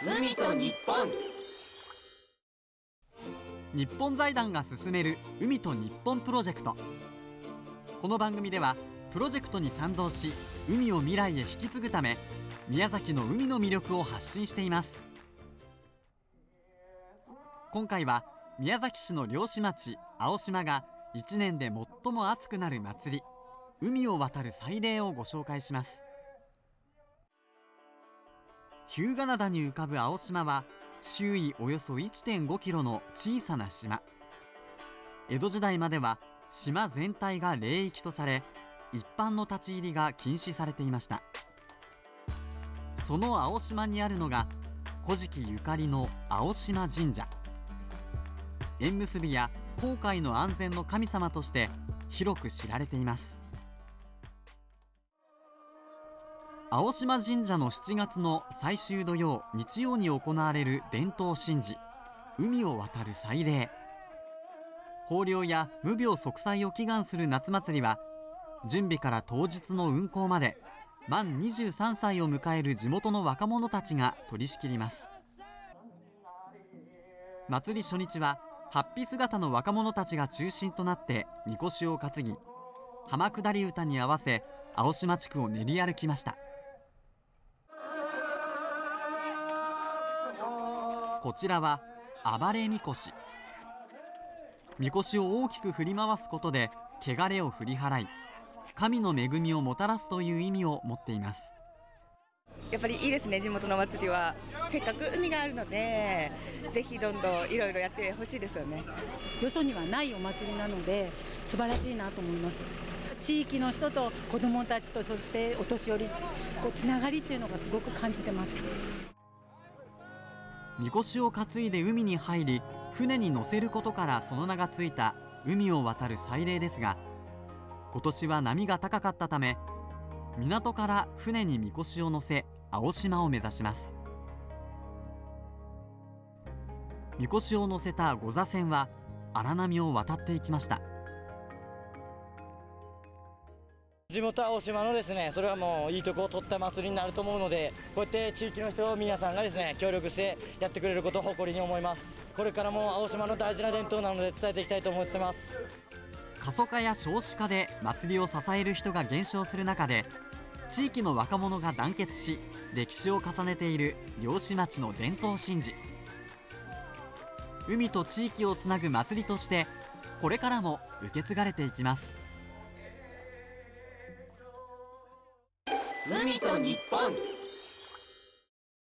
海と日本。日本財団が進める海と日本プロジェクト。この番組ではプロジェクトに賛同し海を未来へ引き継ぐため宮崎の海の魅力を発信しています。今回は宮崎市の漁師町青島が1年で最も暑くなる祭り海を渡る祭礼をご紹介します。日向灘に浮かぶ青島は周囲およそ1.5キロの小さな島。江戸時代までは島全体が霊域とされ一般の立ち入りが禁止されていました。その青島にあるのが古事記ゆかりの青島神社。縁結びや航海の安全の神様として広く知られています。青島神社の7月の最終土曜日曜に行われる伝統神事海を渡る祭礼。豊漁や無病息災を祈願する夏祭りは準備から当日の運行まで満23歳を迎える地元の若者たちが取り仕切ります。祭り初日はハッピー姿の若者たちが中心となってみこしを担ぎ浜下り歌に合わせ青島地区を練り歩きました。こちらは暴れみこし。みこしを大きく振り回すことで汚れを振り払い神の恵みをもたらすという意味を持っています。やっぱりいいですね地元のお祭りは。せっかく海があるのでぜひどんどんいろいろやってほしいですよね。よそにはないお祭りなので素晴らしいなと思います。地域の人と子どもたちとそしてお年寄りこうつながりっていうのがすごく感じてますみこしを担いで海に入り船に乗せることからその名がついた海を渡る祭礼ですが今年は波が高かったため港から船にみこしを乗せ青島を目指します。みこしを乗せた御座船は荒波を渡っていきました。地元青島のですねそれはもういいとこを取った祭りになると思うのでこうやって地域の人皆さんがですね協力してやってくれることを誇りに思います。これからも青島の大事な伝統なので伝えていきたいと思ってます。過疎化や少子化で祭りを支える人が減少する中で地域の若者が団結し歴史を重ねている漁師町の伝統神事。海と地域をつなぐ祭りとしてこれからも受け継がれていきます。海と日本。